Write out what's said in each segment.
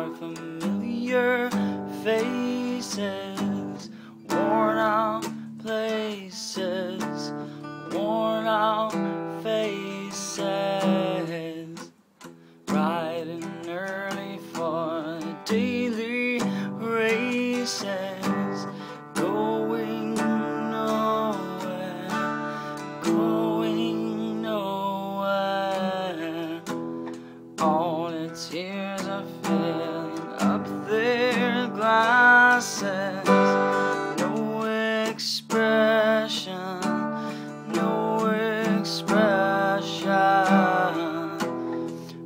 Are familiar faces, worn out places, worn out faces. Riding early for daily races, going nowhere, going nowhere. All the tears glasses. No expression, no expression.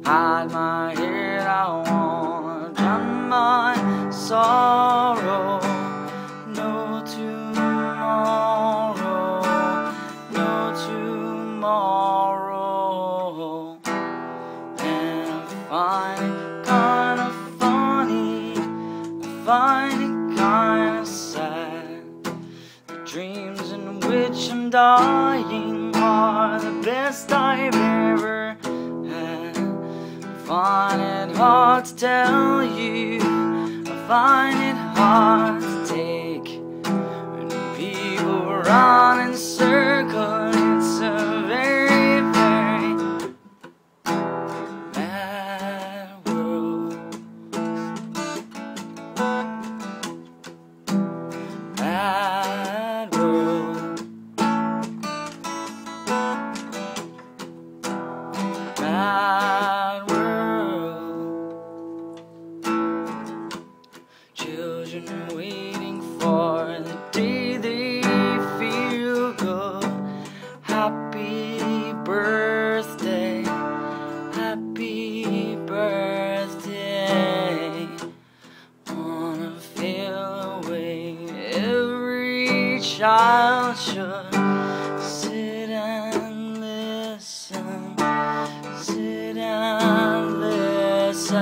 Hide my head, I wanna drown my sorrow. No tomorrow, no tomorrow. And I find find it kinda sad. The dreams in which I'm dying are the best I've ever had. I find it hard to tell you, I find it hard to take. When people run child should. Sit and listen. Sit and listen.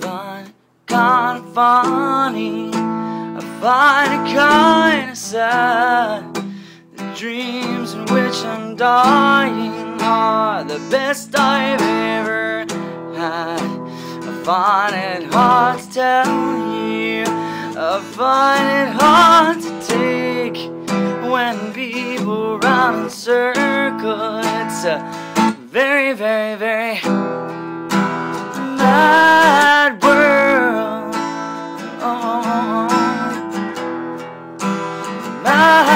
Find kind of funny. I find it kind of sad. The dreams in which I'm dying are the best I've ever had. I find it hard to tell you. I find it hard to take when people run in circles. It's a very, very, very mad world. Oh, mad